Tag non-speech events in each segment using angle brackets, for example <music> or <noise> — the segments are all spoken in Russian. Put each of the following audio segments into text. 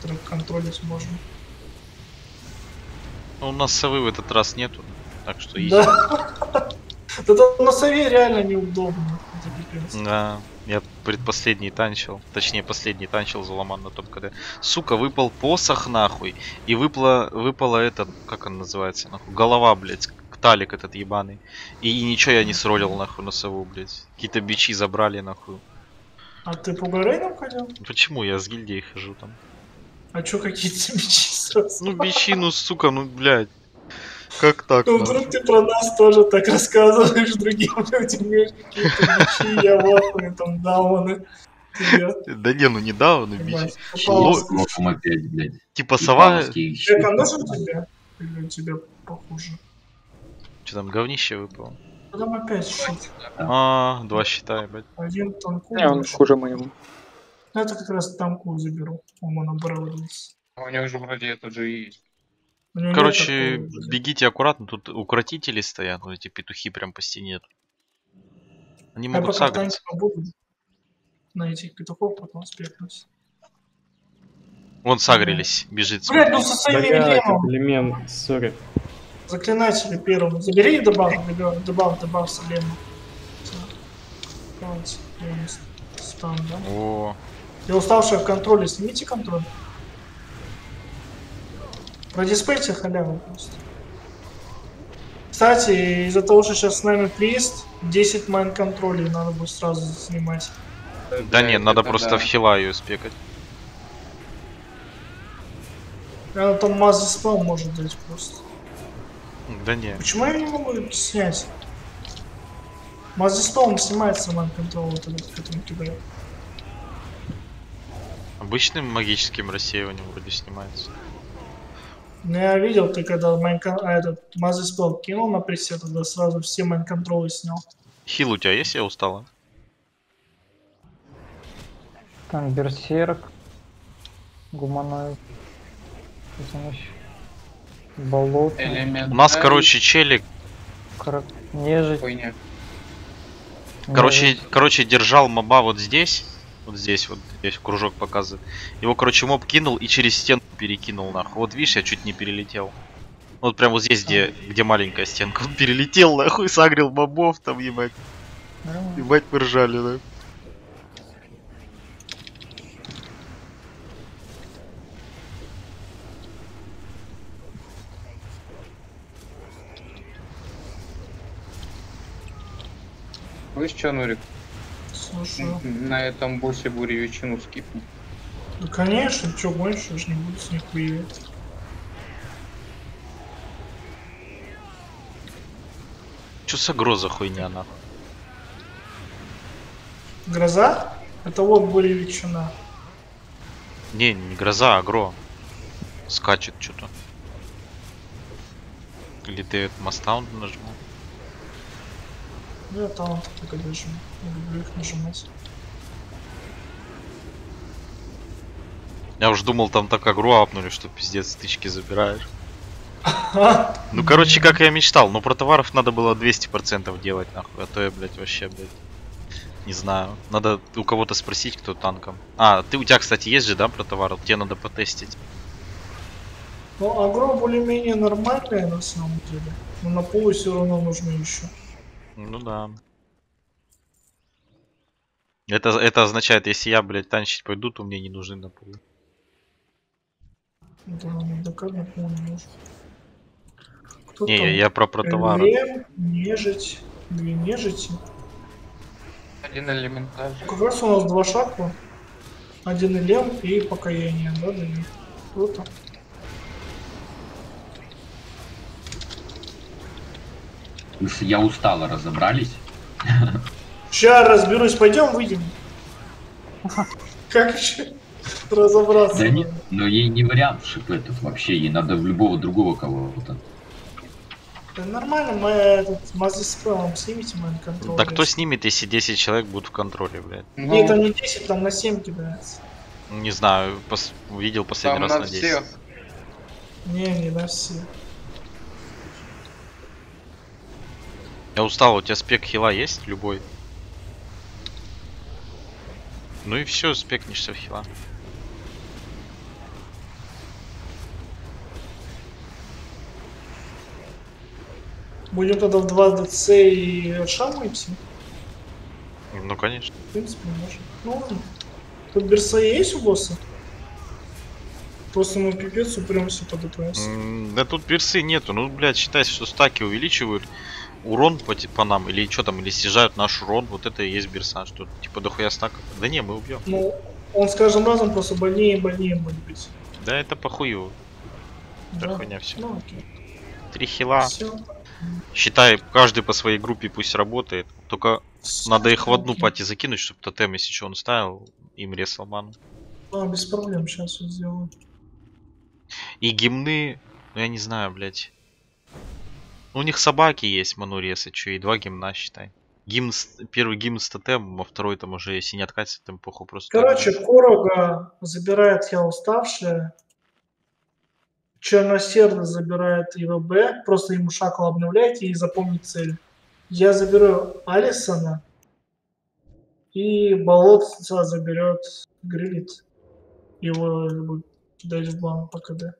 которых контролить можно. Ну, у нас совы в этот раз нету, так что изи. Да. Это на сове реально неудобно. Да, я предпоследний танчил, точнее последний танчил Золоман на том КД. Сука, выпал посох нахуй, и выпала, выпала это, как он называется, нахуй, голова, блядь, талик этот ебаный. И, и ничего я не сролил нахуй на сову, блядь. Какие-то бичи забрали нахуй. А ты по Гарейнам ходил? Почему я с гильдией хожу там? А чё какие-то мечи сразу? Ну бичи, ну сука, ну блядь. Как так? Ну вдруг ты про нас тоже так рассказываешь другим людям, говоришь, какие-то мечи, я вот там дауны. Да не, ну не да, ну бичи. Типа сова, а нужен тебе? Или у тебя похуже? что там, говнище выпало? Потом опять щит. А, два щита, ебать. Один танку. Не, он хуже моему. Ну, это как раз танку заберу. Он монобрелдис. У него же вроде это же и есть. Короче, бегите аккуратно, тут укротители стоят, вот эти петухи прям по стене. Они Я могут пока сагрить. танки побуду. На этих петухов потом спекнусь. Вон сагрились, бежит. Блядь, ну со своими Блядь, эмблемом. элемент, сори. Заклинатели первым. Забери и добавь, добавь, добавь, добавь с я с- стан, да? О, Я уставшая в контроле, снимите контроль. Продиспейте халяву просто. Кстати, из-за того, что сейчас с нами приезд, 10 майн контролей надо будет сразу снимать. да нет, надо это просто да. в хила ее спекать. Она там mass dispel может дать просто. Да не. Почему я не могу это снять? Mass dispel снимается mind control, вот этот, который кидает. Обычным магическим рассеиванием вроде снимается. Ну, я видел, ты когда mind con- а, этот mass dispel кинул на пресет, тогда сразу все mind control ы снял. Хил у тебя есть, я устала? Там берсерк. Гуманоид. Элемент. У нас, короче, челик, крак- Нежить. Хуйня. короче, нежить. короче, держал моба вот здесь. Вот здесь, вот здесь кружок показывает. Его, короче, моб кинул и через стенку перекинул нахуй. Вот видишь, я чуть не перелетел. Вот прям вот здесь, где, где маленькая стенка. <laughs> Он перелетел, нахуй, сагрил мобов там, ебать. Нормально. Ебать, мы ржали, да. Слышь, чё, Нурик? Слушаю. На этом боссе буревичину скипнуть. Да конечно, чё больше, я ж не буду с них выявить. Чё с агроза хуйня, нахуй? Гроза? Это вот ветчина. Не, не гроза, а агро. Скачет что-то. Или ты мастаун нажму? Я талант только даже. Не люблю их нажимать. Я уж думал, там так агро апнули, что пиздец стычки забираешь. <laughs> Ну, короче, как я мечтал, но про товаров надо было 200% делать, нахуй, а то я, блядь, вообще, блядь, не знаю. Надо у кого-то спросить, кто танком. А, ты у тебя, кстати, есть же, да, про товар? Тебе надо потестить. Ну, агро более-менее нормальное на самом деле. Но на полу все равно нужно еще. Ну да. Это, это означает, если я, блядь, танчить пойду, то мне не нужны на полу. Да, да как на полу не. Кто Не, там? я, я про, про товар. Лем, нежить, две нежити. Один элементарь. Как раз у нас два шакла. Один элем и покаяние, да, дают. Круто. Уж я устала, разобрались. Сейчас разберусь, пойдем выйдем. Как еще разобраться? Да нет, но ей не вариант шип этот вообще, ей надо в любого другого кого-то. Да нормально, мы этот мазы с правом снимите мой контроль. Да кто снимет, если 10 человек будут в контроле, блядь? Нет, Ну, там не 10, там на 7 кидается. Не знаю, пос- видел последний там раз на на 10. всех. Не, не на все. Я устал, у тебя спек хила есть? Любой. Ну и все, спекнешься в хила. Будем тогда в 2DC и шаму идти? Ну, конечно. В принципе, можно. Ну ладно. Тут берса есть у босса? Просто мы пипец упремся под это. Да тут персы нету. Ну, блядь, считай, что стаки увеличивают урон по, по нам, или что там, или снижают наш урон. Вот это и есть берса, что типа дохуя стаков. Да не, мы убьем. Ну, он с каждым разом просто больнее и больнее будет быть. Да это похую. Да Да? хуйня все. Ну окей. Три хила. Все. Считай, каждый по своей группе пусть работает. Только надо их в одну пати закинуть, чтобы тотем, если что, он ставил, им ресал ману. А, без проблем, сейчас все сделаю. И гимны, ну я не знаю, блядь. Ну, у них собаки есть, мануресы, что и два гимна, считай. Гимн, первый гимн с тотемом, а второй там уже, если не откатится, там похуй просто. Короче, Корога забирает Я Уставшая. Черносердый забирает ИВБ. Просто ему шакал обновляйте и запомнить цель. Я заберу Алисона. И Болотца заберет Грилит. Его будет кидать в бан по КД.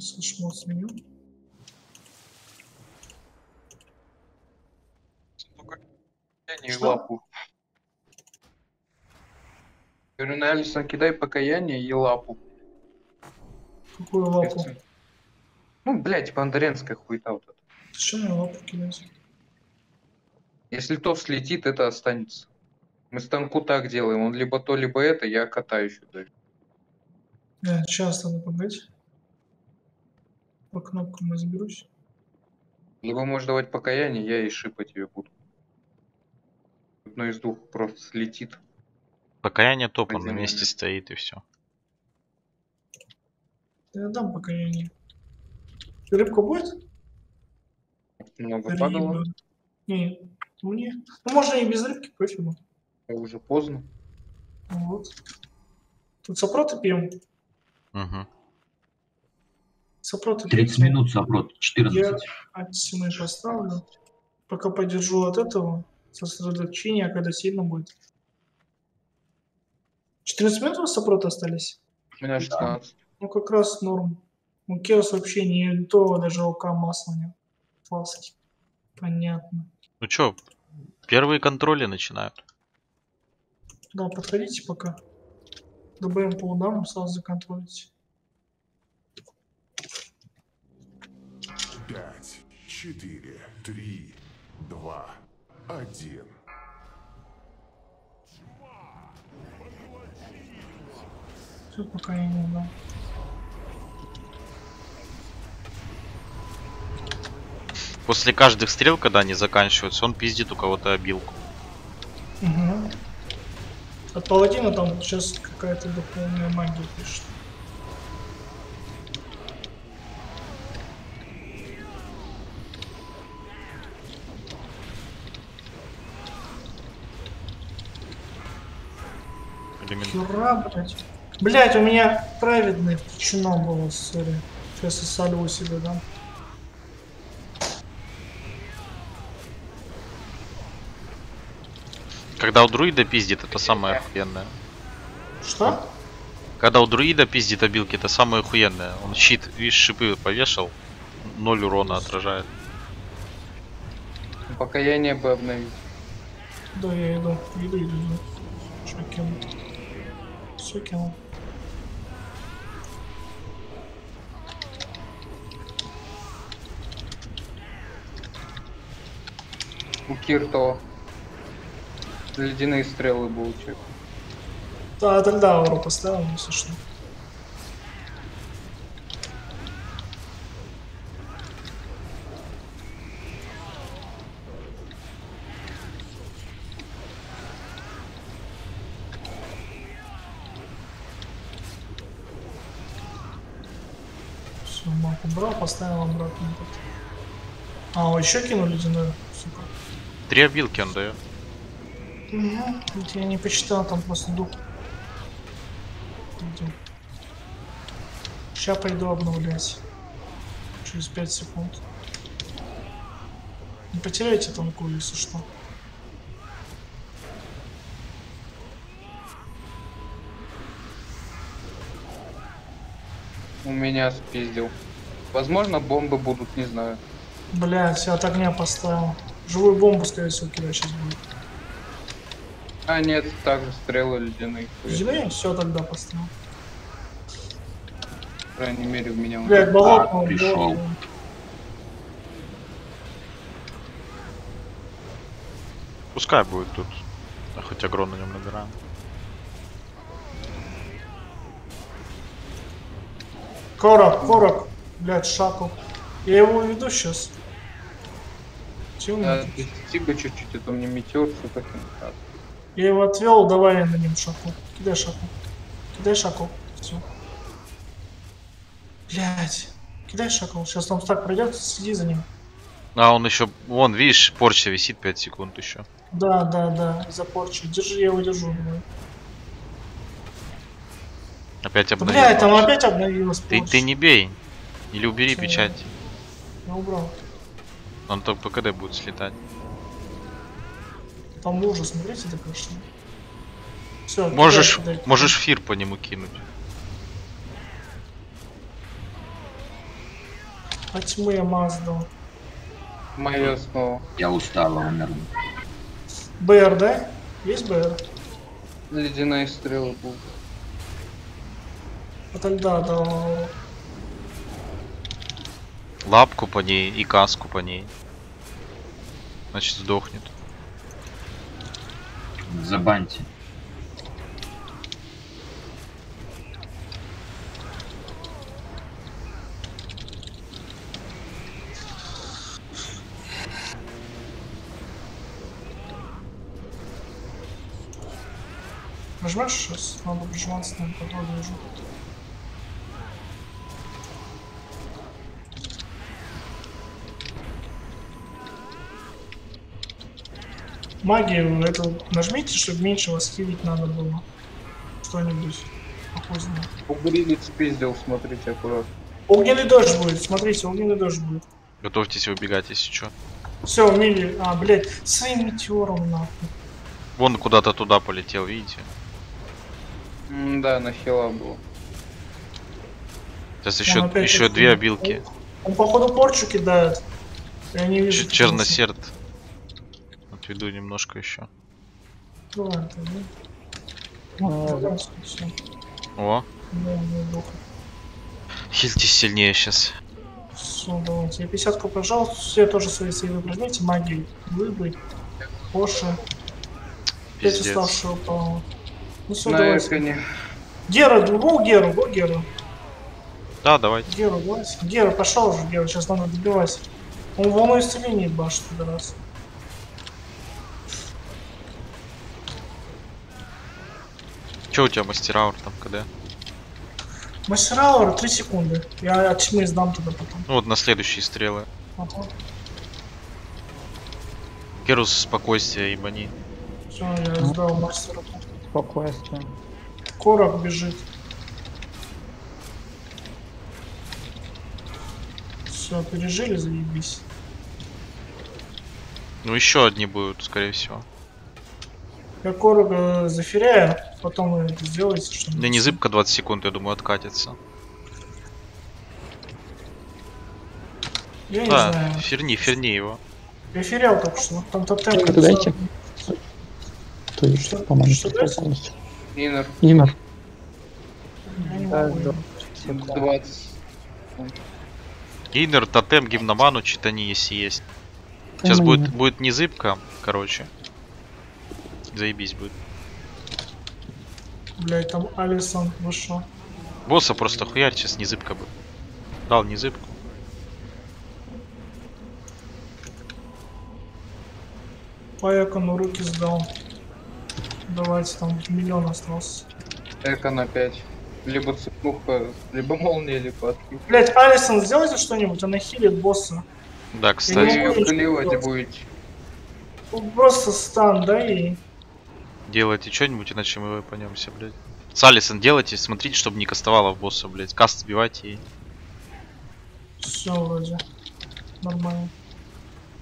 Сейчас шмот сменю. Покаяние и Что? лапу. Говорю, на Алисон кидай покаяние и лапу. Какую лапу? Ну, блядь, бондаренская хуета вот эта. Зачем мне лапу кидать? Если то слетит, это останется. Мы станку так делаем, он либо то, либо это, я катаю сюда. Да, сейчас надо погнать. По кнопкам разберусь. Либо можешь давать покаяние, я и шипать ее буду. Одно из двух просто слетит. Покаяние топ, он на месте момент. стоит и все. Я дам покаяние. Рыбка будет? Много падало, Рыба. Не, мне. Ну, можно и без рыбки, пофигу. а уже поздно. Вот. Тут сопроты пьем. Угу. Сопроты 30 пьем. минут, Сапрот, 14. Я антисемы поставлю. Пока подержу от этого сосредоточения, а когда сильно будет. 14 минут у вас сопроты остались? У меня 16. Ну, как раз норм. У Керс вообще не то, даже ОК масла нет. Фаски. Понятно. Ну чё, первые контроли начинают. Да, подходите пока. Добавим по ударам, сразу законтролите. Пять, четыре, три, два, один. Все, пока я не дам. После каждых стрел, когда они заканчиваются, он пиздит у кого-то обилку. Угу. От паладина там сейчас какая-то духовная магия пишет. Хера, блядь. Блять, у меня праведное включено было, сори. Сейчас я сольву себе дам. Когда у друида пиздит, это самое охуенное. Что? Когда у друида пиздит обилки, это самое охуенное. Он щит, видишь, шипы повешал, ноль урона отражает. Покаяние бы обновить. Да, я иду. Иду, иду, иду. Что кину? Все кинул. У Киртова. Ледяные стрелы чек. Да, от льда ауру поставил, если что. Все, маг убрал, поставил обратно этот. А, он еще кинул ледяную, сука. Три обилки он дает. Вот я не почитал, там просто дух. Сейчас пойду обновлять. Через 5 секунд. Не потеряйте танку, если что. У меня спиздил. Возможно, бомбы будут, не знаю. Блять, я от огня поставил. Живую бомбу, скорее всего, кидать сейчас будет. А, нет, также стрелы ледяные. Зеленый? Все тогда поставил. По крайней мере, в меня Блять, болот, А, пришел. Пускай будет тут. А хоть агро на нем набираем. Корок, корок. Блять, шаку. Я его веду сейчас. Да, тихо чуть-чуть, это у меня метеор, все так Я его отвел, давай на нем шаку. Кидай шаку. Кидай шаку. Все. Блять. Кидай шаку. Сейчас там так пройдет, следи за ним. А он еще. Вон, видишь, порча висит 5 секунд еще. Да, да, да, за порчу. Держи, я его держу. Опять Да, обновил. Блядь, там опять обновилась Ты, ты не бей. Или убери Почему? печать. Я убрал. Он то по КД будет слетать. Там ужас, смотрите, это конечно. Все, Можешь, можешь фир по нему кинуть. Тьмы я маздал. Моя снова. Я устала, умер. БР, да? Есть БР? Ледяные стрелы будут. От льда дал. Лапку по ней и каску по ней. Значит, сдохнет. Забаньте. Нажмешь сейчас? Надо прижиматься, там потом вижу. Магию эту нажмите, чтобы меньше вас хилить надо было. Что-нибудь похожее. Угрилец пиздил, смотрите аккуратно. Огненный дождь будет, смотрите, огненный дождь будет. Готовьтесь убегать, если что. Все, мили. А, блядь, своим метеором нахуй. Вон куда-то туда полетел, видите? М, Да, на хила было. Сейчас Он еще, еще две обилки. Он походу порчу кидает. Я не вижу. Черносерд. Отведу немножко еще. Ну. О, духа. хильтесь сильнее сейчас. Все, давайте. Я 50 пожалуйста. Все тоже свои сейвы прожмите. Магии. Выбыть. Поши. Пять уставшего по... Ну все, на давайте. Эконе. Гера, го Геру, го Геру. Да, давайте. Геру, давайте. Гера, пошел уже, Гера, сейчас надо добивать. Он волну исцеления башит раз. Че у тебя мастераур там КД? Мастер Аура 3 секунды. Я от тьмы сдам тогда потом. Ну вот на следующие стрелы. Ага. Керус спокойствие, ебани. Все, я сдал мастеру. спокойствие. Корок бежит. Все, пережили, заебись. Ну еще одни будут, скорее всего. Я корога зафиряю, потом это сделаете, что Да не зыбка 20 секунд, я думаю, откатится. Я не Да, знаю. ферни, ферни его. Я фирял только что. Там топтем. Ну, дайте. То есть, Что- по-моему, что что полностью. Инер Инер. Я не Да, могу. да. Секунд. 20. Инер, тотем, гимноману, читани, если есть. Сейчас будет, будет не зыбка, короче. Заебись будет. Блять, там Алисон вышел. Босса просто хуярь, сейчас не зыбка будет. Дал не зыбку. По на руки сдал. Давайте, там миллион остался. Эко на 5. Либо цепнуха, либо молния, либо открыт. Блять, Алисон, сделайте что-нибудь, она хилит босса. Да, кстати. могу ее. Ну, Просто стан, да, и... Делайте что-нибудь, иначе мы поймемся, блядь. Салисон делайте, смотрите, чтобы не кастовала в босса, блядь. Каст сбивайте и Все вроде. Нормально.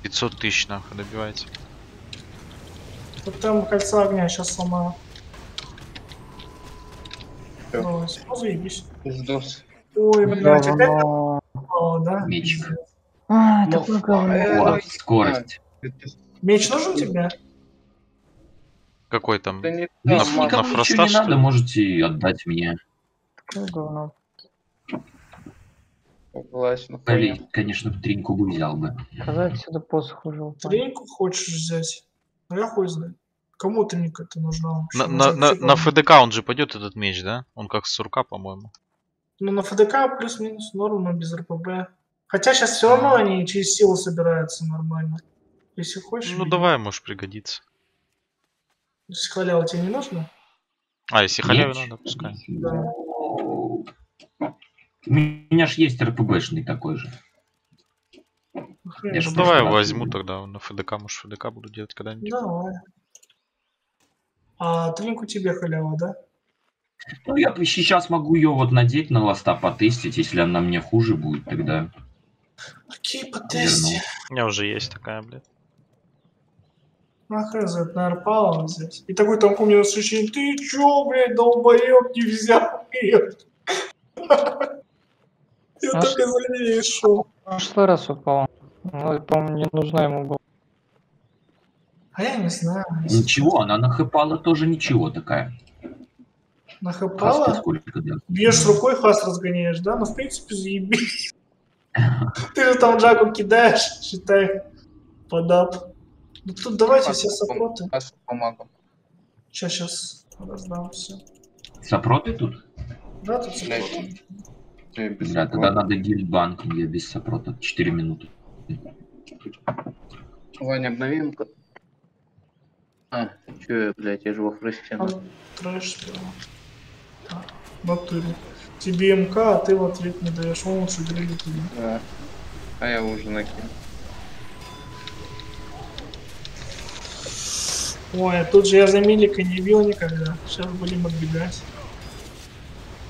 500 тысяч нахуй добивайте. Вот там кольца огня сейчас сломаю. Ну заебись. Пиздос. Ой, блядь, опять Говно. О, да? Мечик. А, Ну, такой говно. скорость. Меч нужен тебе? Какой там? Да не Ну, если на никому Фроста, ничего не что надо, можете отдать мне. Говно. согласен. Блин, конечно, триньку бы взял бы. Сказать отсюда посох уже упал. Треньку хочешь взять? Ну я хуй знаю. Кому тренька это нужна? На, на, на, на ФДК он же пойдет этот меч, да? Он как с сурка, по-моему. Ну на ФДК плюс-минус норма без РПБ. Хотя сейчас все равно они через силу собираются нормально. Если хочешь. Ну бери. давай, может пригодится. Если халява тебе не нужно? А, если халяве Меч. надо, пускай. Да. У меня ж есть РПБшный такой же. Ну, Я Ну давай возьму тогда на ФДК, может ФДК буду делать когда-нибудь. Давай. А треньку тебе халява, да? Ну, я сейчас могу ее вот надеть на ласта потестить, если она мне хуже будет, тогда Окей, потести. У меня уже есть такая, блядь. Ну, хрен знает, на Арпала взять. И такой там меня ощущение, ты чё, блядь, долбоёб, не взял её?» <laughs> Я А так и за ней шел. Прошлый раз упал. Ну, по-моему, не нужна ему была. А я не знаю. Ничего, она нахыпала тоже ничего такая. Да. Бьешь рукой, хас разгоняешь, да? Ну, в принципе, заебись. <laughs> Ты же там Джаку кидаешь, считай, подап. Ну тут давайте все сопроты. Сейчас, сейчас раздам все. Сопроты тут? Да, тут сопроты. Да, тогда надо гильдбанк, где без сопрота. 4 минуты. Ваня, обновим А, чё я, блядь, я же во фресте. А, Трэш натуре. Тебе МК, а ты в ответ не даешь. Он лучше грили тебе. Да. А я уже накинул. Ой, а тут же я за Милика не бил никогда. Сейчас будем отбегать.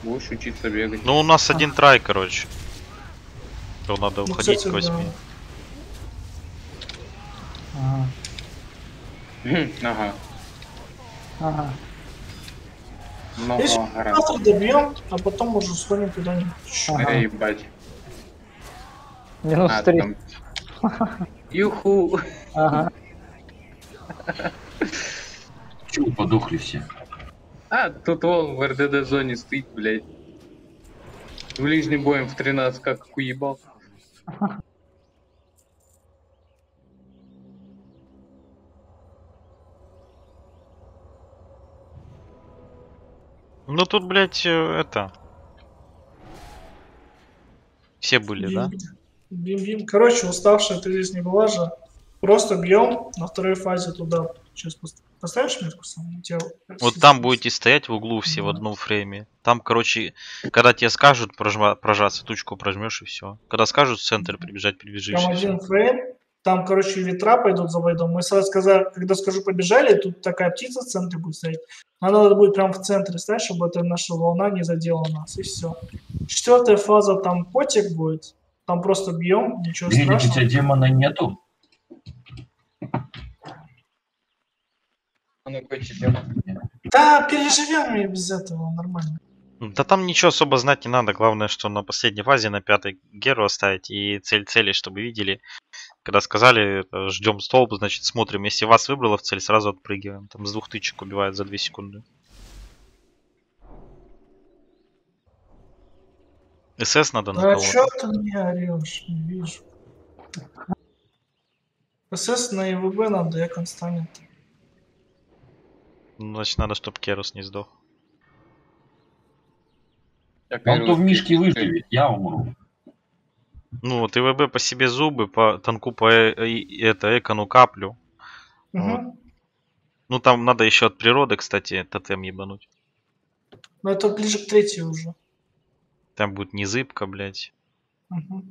Будешь учиться бегать. Ну у нас один трай, короче. То надо Ну, уходить кстати, к восьми. Ага. Ага. Ага. Много Если добьем, а потом уже сходим куда-нибудь. Ага. Эй, ебать. Минус А, там... <laughs> Юху. Ага. Чего подохли все? А, тут вон в РДД зоне стоит, блядь. Ближним боем в 13 как уебал. Ну тут, блядь, э, это... Все были, да? Бим-бим. Короче, уставшая ты здесь не была же. Просто бьем на второй фазе туда. Сейчас пост- поставишь метку сам? Тебя- Вот там будете стоять в углу все в одном фрейме. Там, короче, когда тебе скажут прожма- прожаться, тучку прожмешь и все. Когда скажут в центр прибежать, прибежишь. Там один фрейм, там, короче, ветра пойдут за войдом. Мы сразу сказали, когда скажу побежали, тут такая птица в центре будет стоять. Она надо будет прям в центре стоять, чтобы эта наша волна не задела нас, и все. Четвертая фаза, там котик будет. Там просто бьем, ничего Видите, страшного. тебя демона нету? А ну тебе? Да, переживем и без этого, нормально. Да там ничего особо знать не надо. Главное, что на последней фазе, на пятой геру оставить и цель цели, чтобы видели. Когда сказали, это, ждем столб, значит смотрим. Если вас выбрало в цель, сразу отпрыгиваем. Там с двух тычек убивают за две секунды. СС надо на Да кого чё ты мне орешь? Не вижу. СС на ЕВБ надо, я констанет. Ну, Значит, надо, чтобы Керус не сдох. Он то в мишке выживет, я умру. Ну, вот ИВБ по себе зубы, по танку по э- э- это экону каплю. Угу. Ну, там надо еще от природы, кстати, тотем ебануть. Но это ближе к третьей уже. Там будет не зыбка, блядь. Угу.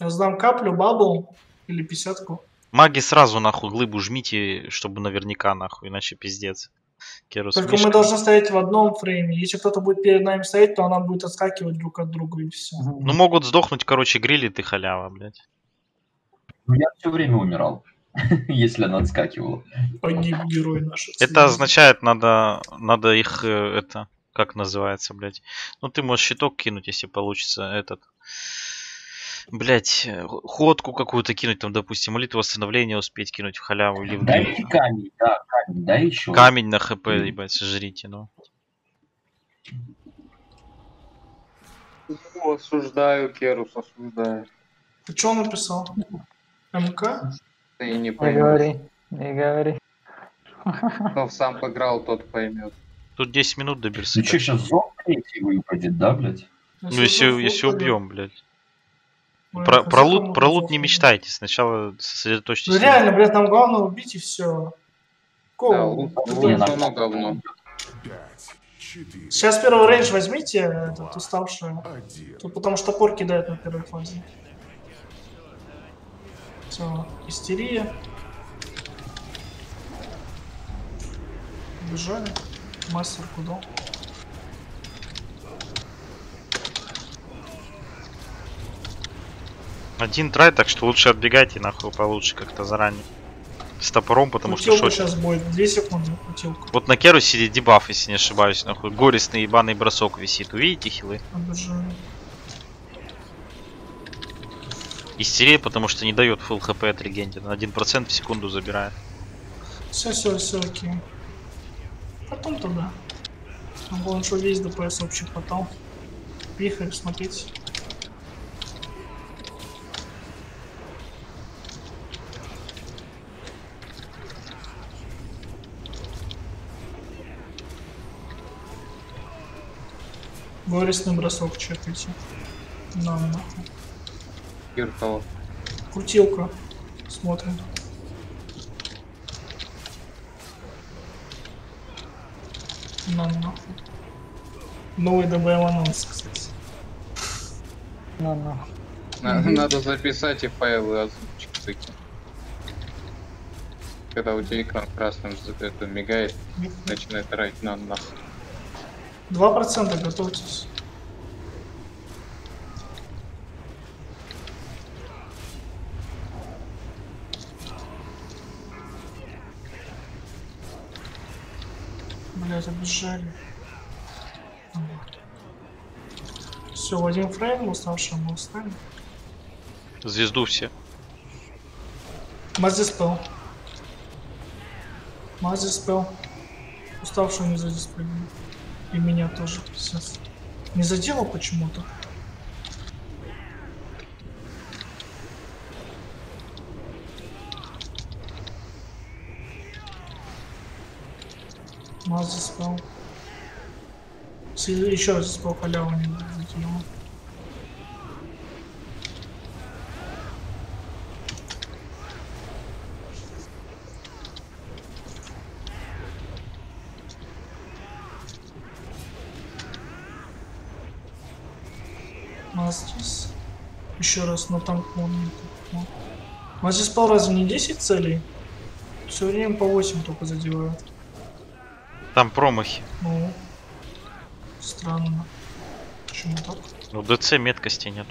Я сдам каплю, бабл или пятьдесятку. Маги сразу нахуй глыбу жмите, чтобы наверняка нахуй, иначе пиздец. Керус Только мишка. мы должны стоять в одном фрейме. Если кто-то будет перед нами стоять, то она будет отскакивать друг от друга и все. Ну, могут сдохнуть, короче, грили ты халява, блядь. Ну, я все время умирал, <laughs> если она отскакивала. Погиб герой наш. Это означает, надо, надо их, э, это, как называется, блядь. Ну, ты можешь щиток кинуть, если получится этот. Блять, ходку какую-то кинуть, там, допустим, молитву восстановления успеть кинуть в халяву или в Дайте гильдию. камень, да, камень, дай еще. Камень на хп, ебать, сожрите, ну. Ну, осуждаю, Керус, осуждаю. Ты что написал? МК? Ты не Не поймешь. говори, не говори. Кто сам поиграл, тот поймет. Тут 10 минут до Ну берсерка. что, сейчас зон третий выпадет, да, блядь? Ну, если, если убьем, блядь. Про, про лут, про лут не мечтайте, сначала сосредоточьтесь. Ну реально, блядь, нам главное убить и все. Да, лут, лут Не, равно говно. Пять, четыре, Сейчас первый рейндж возьмите, этот уставший. Тут потому что топор кидает на первой фазе. Все, истерия. Бежали. Мастер куда? Один трай, так что лучше отбегайте нахуй получше как-то заранее. С топором, потому что Крутилка шот. сейчас будет. Две секунды крутилка. Вот на Керу сидит дебаф, если не ошибаюсь, нахуй. Горестный ебаный бросок висит. Увидите хилы? Обижаю. Истерия, потому что не дает full хп от легенде. На 1% в секунду забирает. Все, все, все, окей. Потом тогда. Главное, что весь ДПС общий потом. Вихрь, смотрите. Горестный бросок чекайте. Нам нахуй. Киркова. Крутилка. Смотрим. Нам нахуй. Новый ДБМ анонс, кстати. На- Надо записать и файлы озвучки такие. Когда у тебя экран красным это мигает, начинает орать на нахуй. Два процента готовьтесь. Блять, обижали. Все, в один фрейм уставший мы устали. Звезду все. Мази спел. Мази спел. Уставшую не задиспелил. И меня тоже, пиздец. Не заделал почему-то. Мази спел. Си- Еще раз спел халяву не заделал. Еще раз на танк помню. Мастис спал разве не 10 целей? Все время по 8 только задевают. Там промахи. Ну, странно. Почему так? У ДЦ меткости нет.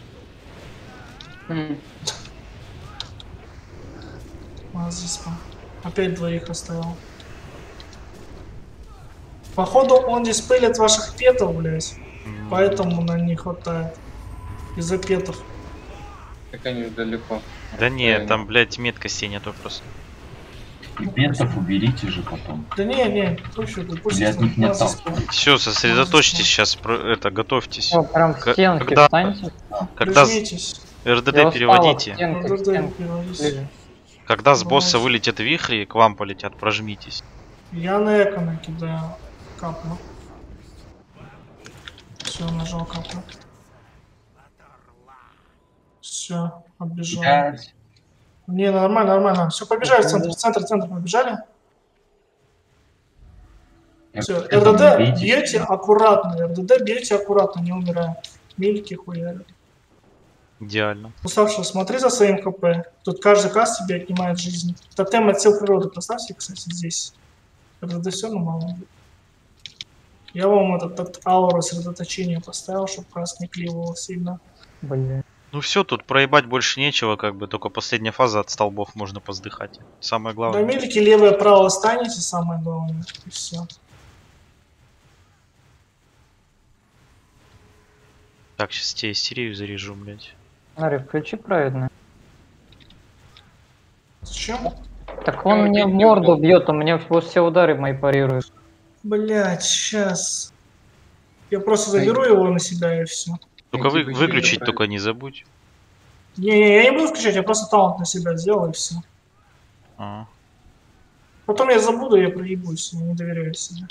Мастис спал. Опять двоих оставил. Походу он диспелит ваших петов, блядь. М, Поэтому на не хватает. Из-за петов. Так они далеко. Да не, там, блядь, меткости нету просто. И бентов уберите же потом. Да не, не, пофигу, пусть от них не Мазис отталкивает. спал. Все, сосредоточьтесь сейчас, про- это, готовьтесь. Всё, прям к стенке когда- встаньте. Когда. РДД переводите. стенке переводись. ближе. Когда с босса вылетят вихри, к вам полетят, прожмитесь. Я на эко накидаю каплю. Все, нажал каплю. Все, отбежал. Блядь. Не, нормально, нормально. Все, побежали в центр, в центр, в центр, побежали. Все, РДД бейте. бьете аккуратно, РДД бьете аккуратно, не умирая. Мильки хуярят. Идеально. Уставший, смотри за своим ХП. Тут каждый каст тебе отнимает жизнь. Тотем от сил природы поставьте, кстати, здесь. РДД все нормально. Я вам этот, этот ауру сосредоточения поставил, чтобы каст не кливал сильно. Блин. Ну все, тут проебать больше нечего, как бы только последняя фаза от столбов можно поздыхать. Самое На главное. милике левое право станете, самое главное. И все. Так, сейчас тебе истерию заряжу, блядь. Нари, включи праведный. Зачем? Так он мне в морду не бьет, у меня вот все удары мои парируют. Блять, сейчас. Я просто заберу его на себя и все. Только вы, выключить не только не забудь. Не-не, я не буду включать, я просто талант на себя сделаю и все. А. Потом я забуду, я проебусь, я не доверяю себе.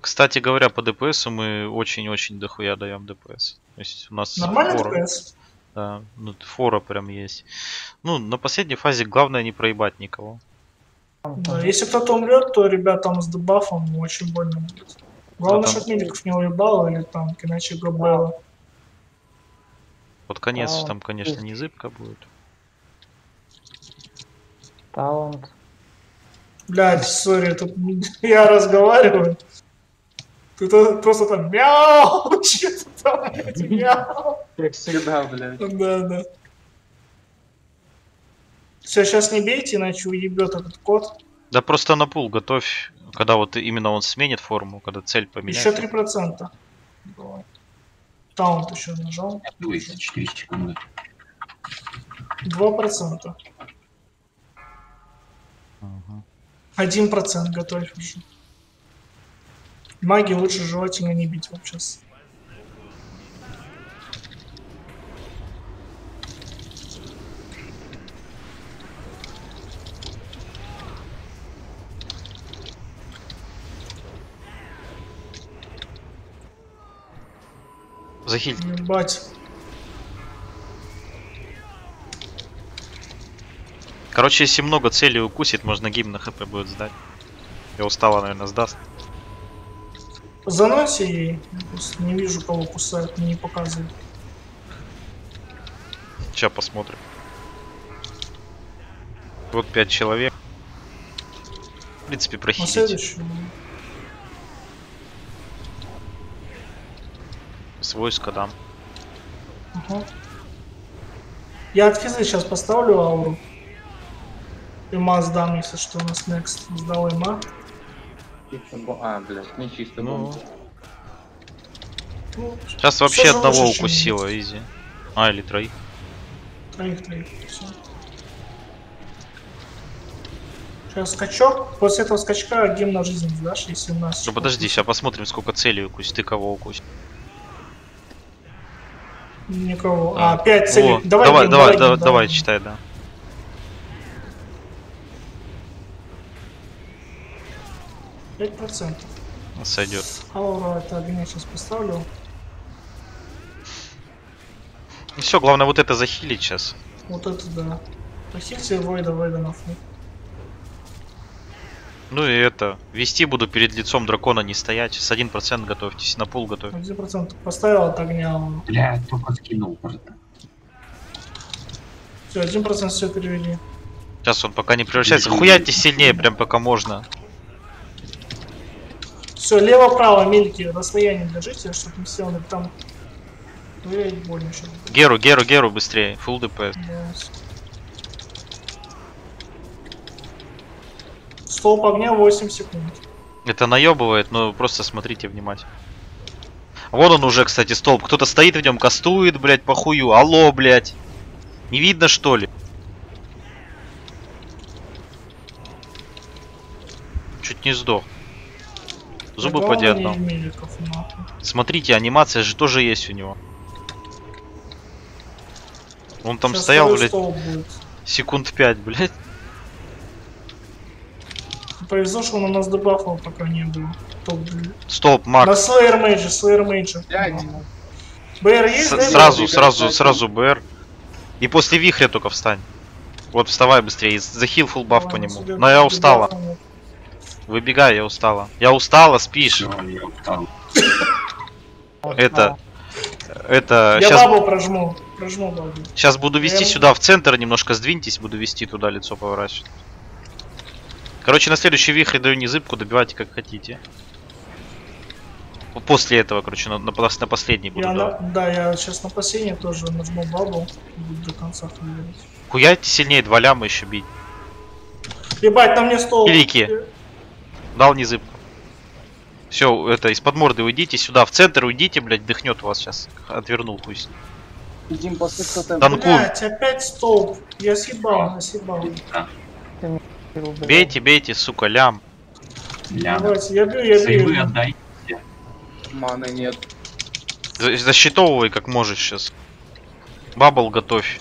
Кстати говоря, по ДПСу мы очень-очень дохуя даем ДПС. То есть у нас Нормально фора, ДПС? да, ну, фора прям есть. Ну, на последней фазе главное не проебать никого. Да, если кто-то умрет, то ребятам с дебафом очень больно будет. Главное, там- чтобы медиков не уебало или там, иначе ГБ. Под конец А, там, конечно, не зыбка будет. Талант. Блять, сори, тут <laughs> я разговариваю. Ты то- просто там мяу, <laughs> что-то там, мяу. Как всегда, блядь. Да, да. Все, сейчас не бейте, иначе уебет этот код. Да просто на пул готовь, когда вот именно он сменит форму, когда цель поменяется. Еще 3%. Давай. Таунт еще нажал. Ой, 4 секунды. 2%. Ага. 1% готовь уже. Маги лучше желательно не бить вот сейчас. Захиль. Ебать. Короче, если много целей укусит, можно гимн на хп будет сдать. Я устала, наверное, сдаст. Заноси ей. Не вижу, кого кусают, мне не показывают. Сейчас посмотрим. Вот 5 человек. В принципе, прохилить. С войска дам. Ага. Я от физы сейчас поставлю ауру. Има сдам, если что, у нас next. Сдал има. А, блядь, не чисто Ну. Ну, Сейчас вообще одного лучше, чем укусила, изи. А, или троих. Троих, троих. Все. Сейчас скачок. После этого скачка гимн на жизнь сдашь, если у нас... Ну подожди, сейчас посмотрим, сколько целей укусит. Ты кого укусит. Никого. А. А, 5 целей. О, давай, давай, давай, гимн, давай, давай, читай, да. 5%. Сойдет. Аура это огня сейчас поставлю. Ну все, главное вот это захилить сейчас. Вот это да. Похильте Войда, Войда на фу. Ну и это. Вести буду перед лицом дракона не стоять. С 1% готовьтесь, на пул готовь. 1% поставил от огня ауру. Бля, только скинул. Все, 1% все перевели. Сейчас он пока не превращается. Хуяйте сильнее, прям пока можно. Все, лево-право, мельки, расстояние держите, чтобы не сел на там. Геру, Геру, Геру быстрее. Full ДПС. Столб огня 8 секунд. Это наебывает, но просто смотрите внимательно. Вон он уже, кстати, столб. Кто-то стоит в нем, кастует, блядь, по хую. Алло, блядь. Не видно, что ли? Чуть не сдох. Зубы поди нахуй. Смотрите, анимация же тоже есть у него. Он там Щас стоял, блядь, секунд 5, блядь. Повезло, что он у нас дебафал, пока не было. Топ, блин. Столб, На. Slayer Mage, Slayer. Блядь. БР есть, С- да? сразу, сразу, сразу БР. И после вихря только встань. Вот, вставай быстрее. Захил фулл баф по Ладно, нему. Но я устала. Выбегай, я устала. Я устала, спишь. Я устал. Это, это, Я сейчас, бабу прожму. Прожму бабу. сейчас буду вести Я- сюда в центр, немножко сдвиньтесь, буду вести туда лицо поворачивать. Короче, на следующий вихрь даю незыбку, добивайте как хотите. После этого, короче, на, на на последний буду Я давать. на- да, я сейчас на последний тоже нажму бабу. Буду до конца проверять. Хуяйте сильнее, два ляма еще бить. Ебать, на мне стол. Великие. Дал незыбку. Все, это из-под морды уйдите сюда, в центр уйдите, блядь, дыхнет вас сейчас. Отвернул хуй. с ним. Дим, там. Танкуй. Блять, опять столб. Я съебал, я съебал. Бейте, бейте, сука, лям. Ля. Давайте, я бью, я Сейвы бью. отдай. Маны нет. За- Засчитовывай как можешь сейчас. Бабл готовь.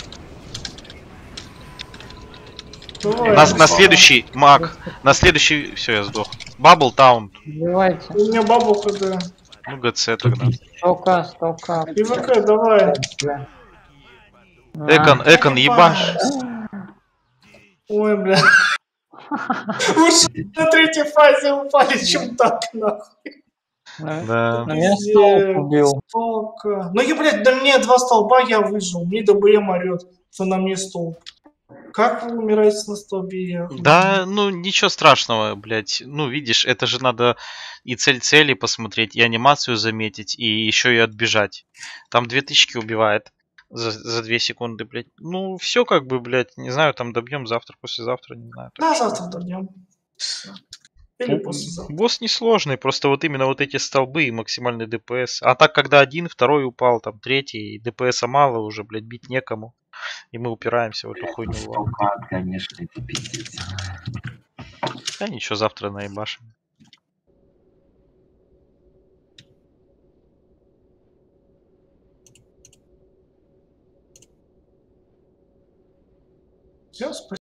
Давай. На, на следующий маг. На следующий. Все, я сдох. Бабл таун. Убивайте. У меня бабу КД. Ну, ГЦ тогда. Столка, столка. И ВК, давай. Экон, Экон, ебашь. Ой, бля. Лучше <laughs> на третьей фазе упали, чем так, нахуй. На Да. на меня столб убил. Столка. Ну, я, блядь, да мне два столба, я выжил. Мне ДБМ орет, что на мне столб. Как вы умираете на столбе? Я Да, ну ничего страшного, блядь. Ну, видишь, это же надо и цель цели посмотреть, и анимацию заметить, и еще и отбежать. Там две тычки убивает за, за две секунды, блядь. Ну, все как бы, блядь, не знаю, там добьем завтра, послезавтра, не знаю. Да, завтра дойдем. Или Ну, послезавтра. Босс несложный, просто вот именно вот эти столбы и максимальный ДПС. А так, когда один, второй упал, там третий, и ДПС мало уже, блядь, бить некому. И мы упираемся в эту хуйню. Столка, конечно, это пиздец. Да ничего, завтра наебашим. Все, спасибо.